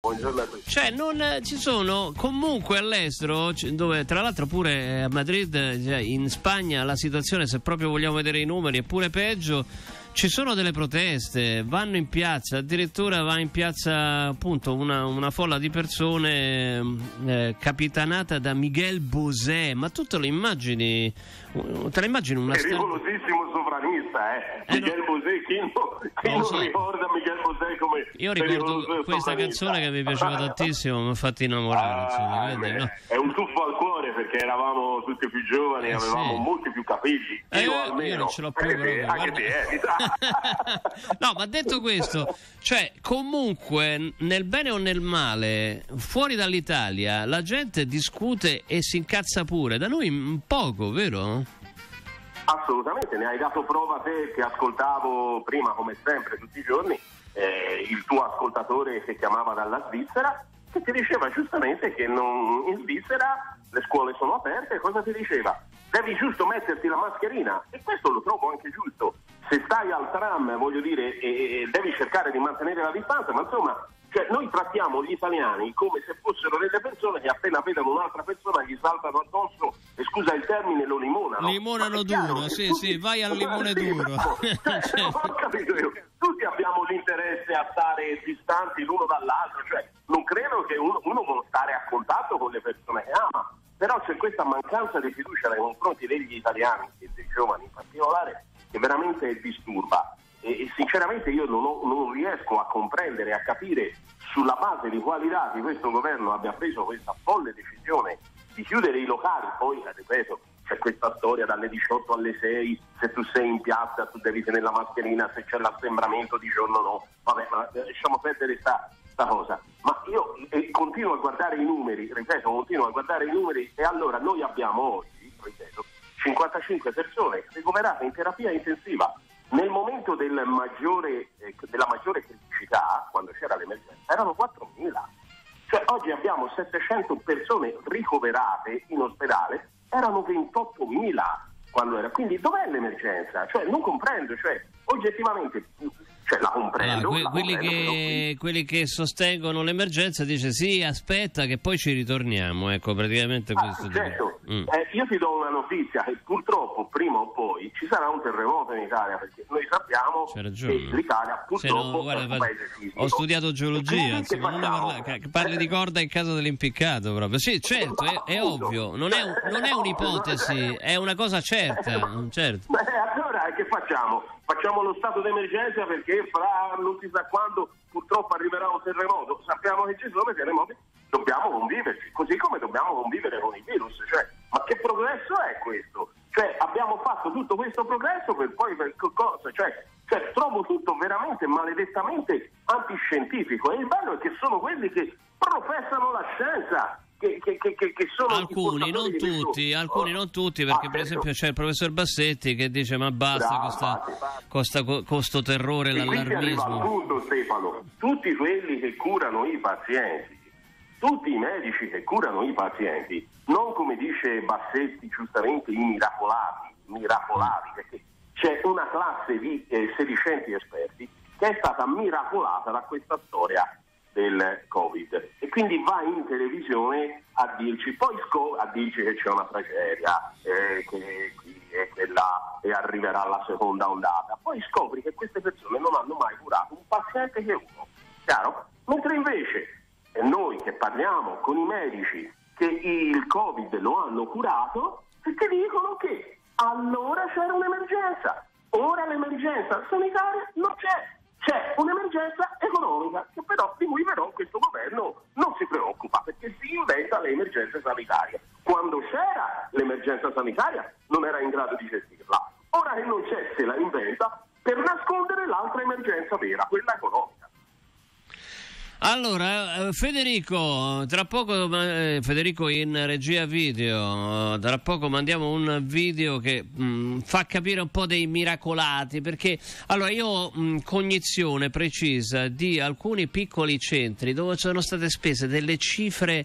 Buongiorno a tutti. Cioè, non eh, ci sono comunque all'estero, dove tra l'altro pure eh, a Madrid, eh, cioè, in Spagna, la situazione, se proprio vogliamo vedere i numeri, è pure peggio. Ci sono delle proteste, vanno in piazza, addirittura va in piazza appunto una, una folla di persone eh, capitanata da Miguel Bosé. Ma tu te lo immagini? Te la immagini una storia? Sovranista, eh. Eh, Miguel no. Bosé, chi, non, chi non so. ricorda Miguel Bosé come Io ricordo questa sovranista? canzone che mi piaceva tantissimo, mi ha fatto innamorare. insomma, Ah, quindi, beh, no. È un tuffo al cuore perché eravamo tutti più giovani, Eh, avevamo sì. molti più capelli. Eh, io, io non ce l'ho più proprio, anche te, eh, no, ma detto questo, cioè, comunque, nel bene o nel male, fuori dall'Italia, la gente discute e si incazza pure. Da noi un poco, vero? Assolutamente, ne hai dato prova te che ascoltavo prima, come sempre, tutti i giorni, eh, il tuo ascoltatore che chiamava dalla Svizzera, che ti diceva giustamente che non- in Svizzera le scuole sono aperte, cosa ti diceva? Devi giusto metterti la mascherina e questo lo trovo anche giusto. Se stai al tram, voglio dire, e, e devi cercare di mantenere la distanza, ma insomma, cioè, noi trattiamo gli italiani come se fossero delle persone che appena vedono un'altra persona gli saltano addosso e scusa il termine lo limonano. Limonano duro, sì, tutti- sì, vai al limone Sì, duro. Cioè, Certo. Tutti abbiamo l'interesse a stare distanti l'uno dall'altro, cioè non credo che uno, uno vuole stare a contatto con le persone che ama, però c'è questa mancanza di fiducia nei confronti degli italiani e dei giovani in particolare che veramente disturba. Sinceramente io non, ho- non riesco a comprendere, a capire sulla base di quali dati questo governo abbia preso questa folle decisione di chiudere i locali, poi eh, ripeto, c'è questa storia dalle 18 alle 6, se tu sei in piazza tu devi tenere la mascherina, se c'è l'assembramento di giorno no, vabbè, ma eh, lasciamo perdere sta, sta cosa. Ma io eh, continuo a guardare i numeri, ripeto, continuo a guardare i numeri e allora noi abbiamo oggi, ripeto, 55 persone ricoverate in terapia intensiva. Nel momento del maggiore, eh, della maggiore criticità, quando c'era l'emergenza, erano 4.000. Cioè oggi abbiamo 700 persone ricoverate in ospedale, erano 28.000 quando era. Quindi dov'è l'emergenza? Cioè non comprendo, cioè oggettivamente cioè, la comprendo. Allora, que- quelli, comprendo, che, quelli che sostengono l'emergenza dice sì, aspetta che poi ci ritorniamo. Ecco, praticamente Ah, questo. certo. Mm. Eh, io ti do una notizia che purtroppo prima o poi ci sarà un terremoto in Italia perché noi sappiamo che l'Italia Se no, purtroppo guarda, è un paese sismico. ho studiato geologia, che non parla- parli di corda in caso dell'impiccato proprio. Sì, certo, è, è ovvio, non è, non è un'ipotesi, è una cosa certa, certo. Beh, allora che facciamo? Facciamo lo stato d'emergenza perché fra non si sa quando purtroppo arriverà un terremoto. Sappiamo che ci sono i terremoti, dobbiamo conviverci, così come dobbiamo convivere con il virus. Cioè, ma che progresso è questo? Cioè, abbiamo fatto tutto questo progresso per poi per co- cosa? Cioè, cioè, trovo tutto veramente maledettamente antiscientifico. E il bello è che sono quelli che professano la scienza. Che, che, che, che- sono Alcuni, non questo- tutti, alcuni non tutti, perché Ah, per certo. esempio c'è il professor Bassetti che dice ma basta con sta- infatti. con sta- con sto terrore, E l'allarmismo. punto, Stefano. Tutti quelli che curano i pazienti, tutti i medici che curano i pazienti, non come dice Bassetti giustamente i miracolati, miracolati, perché c'è una classe di eh, sedicenti esperti che è stata miracolata da questa storia del Covid. E quindi va in televisione a dirci, poi sco- a dirci che c'è una tragedia, eh, che qui e che là e arriverà la seconda ondata, poi scopri che queste persone non hanno mai curato un paziente che uno, chiaro? Mentre invece noi che parliamo con i medici che il Covid lo hanno curato, ti dicono che allora c'era un'emergenza, ora l'emergenza sanitaria non c'è. C'è un'emergenza economica che però, di cui però questo governo non si preoccupa perché si inventa le emergenze sanitarie. Quando c'era l'emergenza sanitaria non era in grado di gestirla. Ora che non c'è se la inventa per nascondere l'altra emergenza vera, quella economica. Allora, eh, Federico, tra poco, eh, Federico in regia video, eh, tra poco mandiamo un video che mh, fa capire un po' dei miracolati, perché allora io ho mh, cognizione precisa di alcuni piccoli centri dove sono state spese delle cifre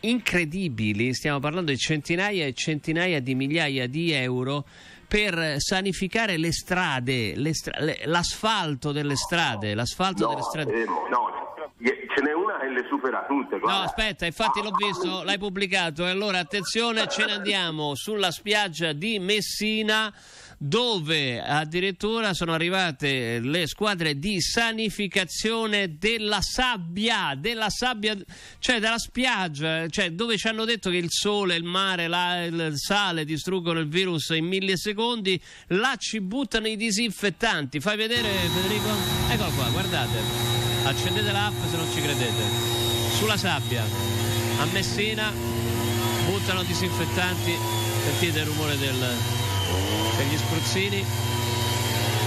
incredibili, stiamo parlando di centinaia e centinaia di migliaia di euro per sanificare le strade, le stra- le- l'asfalto delle strade, l'asfalto delle strade. eh, no, ce n'è una le supera tutte. Guarda. No, aspetta, infatti l'ho visto, l'hai pubblicato. E allora attenzione, ce ne andiamo sulla spiaggia di Messina dove addirittura sono arrivate le squadre di sanificazione della sabbia, della sabbia, cioè della spiaggia, cioè dove ci hanno detto che il sole, il mare, la, il sale distruggono il virus in millisecondi, là ci buttano i disinfettanti. Fai vedere Federico? Eccolo qua, guardate. Accendete l'app se non ci credete. Sulla sabbia, a Messina, buttano disinfettanti. Sentite il rumore del, degli spruzzini.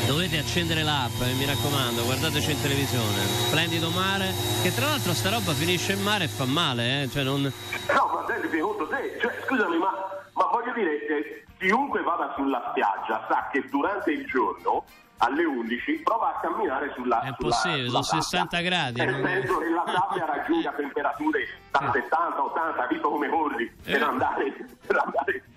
Dovete accendere l'app, eh, mi raccomando, guardateci in televisione. Splendido mare, che tra l'altro sta roba finisce in mare e fa male, eh? Cioè non... No, ma renditi conto te, cioè, scusami, ma, ma voglio dire, eh, chiunque vada sulla spiaggia sa che durante il giorno alle 11 prova a camminare sulla È possibile, sulla sono sabbia. 60 gradi, Nel non- senso che la sabbia raggiunga temperature da 70, 80, visto come corri per Eh. per andare.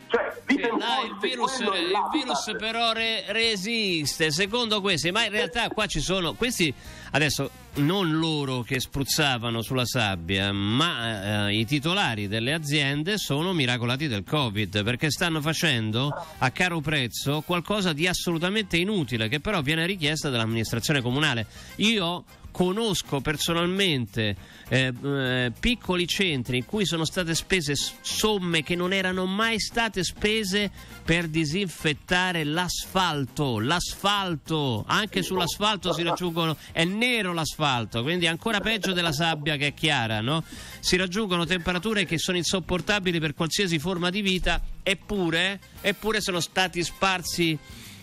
Cioè, dite un Là po' il virus, il virus però re- resiste, secondo questi, ma in realtà qua ci sono questi adesso non loro che spruzzavano sulla sabbia, ma eh, i titolari delle aziende sono miracolati del Covid perché stanno facendo a caro prezzo qualcosa di assolutamente inutile che però viene richiesta dall'amministrazione comunale. Io conosco personalmente eh, eh, piccoli centri in cui sono state spese somme che non erano mai state spese per disinfettare l'asfalto, l'asfalto, anche sull'asfalto si raggiungono, è nero l'asfalto, quindi ancora peggio della sabbia che è chiara, no? Si raggiungono temperature che sono insopportabili per qualsiasi forma di vita, eppure, eppure sono stati sparsi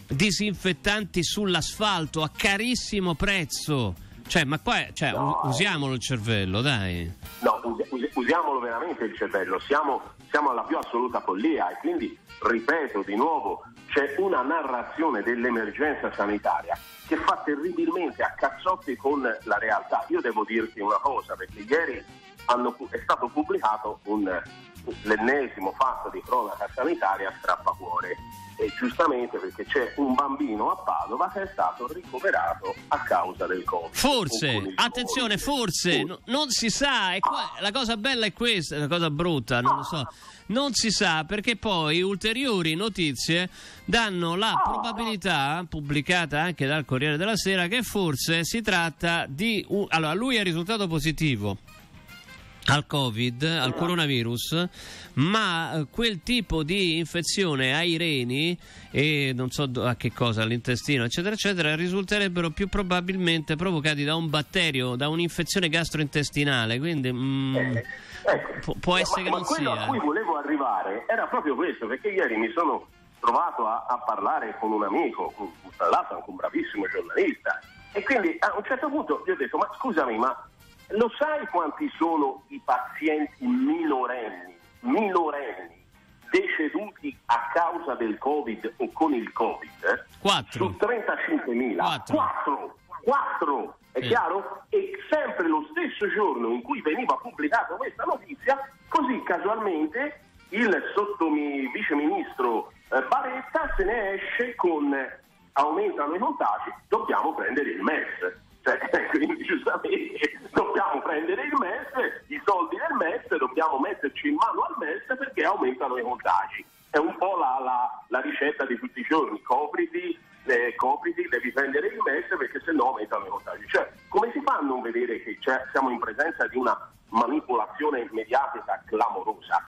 disinfettanti sull'asfalto a carissimo prezzo. Cioè, ma qua, cioè, u- usiamolo il cervello, dai. No, us- us- usiamolo veramente il cervello, siamo, siamo alla più assoluta follia e quindi, ripeto di nuovo, c'è una narrazione dell'emergenza sanitaria che fa terribilmente a cazzotti con la realtà. Io devo dirti una cosa, perché ieri hanno è stato pubblicato un, l'ennesimo fatto di cronaca sanitaria strappacuore. E giustamente perché c'è un bambino a Padova che è stato ricoverato a causa del Covid. Forse, attenzione, forse, no- non si sa, qua- la cosa bella è questa, la cosa brutta, non lo so. Non si sa perché poi ulteriori notizie danno la probabilità, pubblicata anche dal Corriere della Sera, che forse si tratta di... un- allora, lui è risultato positivo al Covid, al coronavirus, ma eh, quel tipo di infezione ai reni e non so a che cosa, all'intestino, eccetera, eccetera, risulterebbero più probabilmente provocati da un batterio, da un'infezione gastrointestinale. Quindi mm, Eh, ecco. pu- può Eh, essere ma, che ma non quello sia. a cui volevo arrivare era proprio questo, perché ieri mi sono trovato a, a parlare con un amico, tra l'altro anche un bravissimo giornalista, e quindi a un certo punto gli ho detto, ma scusami, ma lo sai quanti sono i pazienti minorenni, minorenni, deceduti a causa del Covid o con il Covid? Quattro. Su 35.000. Quattro. Quattro. Quattro. È Sì. chiaro? E sempre lo stesso giorno in cui veniva pubblicata questa notizia, così casualmente il sottomi- viceministro eh, Baretta se ne esce con eh, aumentano i contagi, dobbiamo prendere il MES. Cioè, quindi giustamente dobbiamo prendere il MES, i soldi del MES, dobbiamo metterci in mano al MES perché aumentano i contagi. È un po' la, la- la ricetta di tutti i giorni, copriti, eh, copriti, devi prendere il MES perché se no aumentano i contagi. Cioè, come si fa a non vedere che siamo in presenza di una manipolazione mediatica clamorosa?